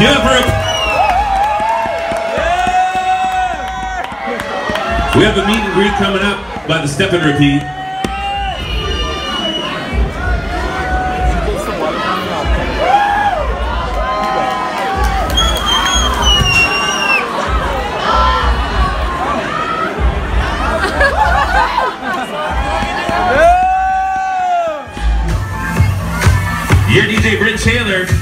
Give it for yeah! We have a meet and greet coming up by the Step and Repeat. Your DJ Brent Taylor